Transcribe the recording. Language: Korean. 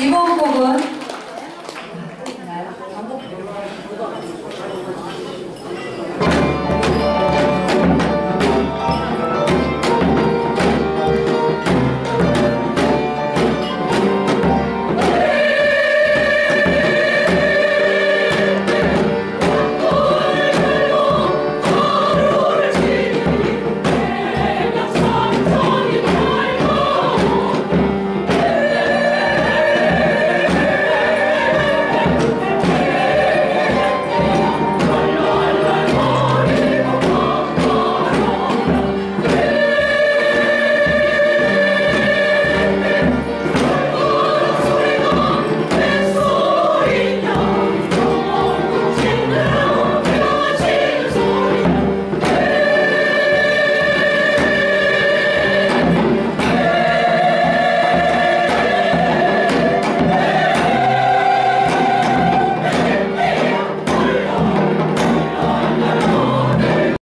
이번 곡은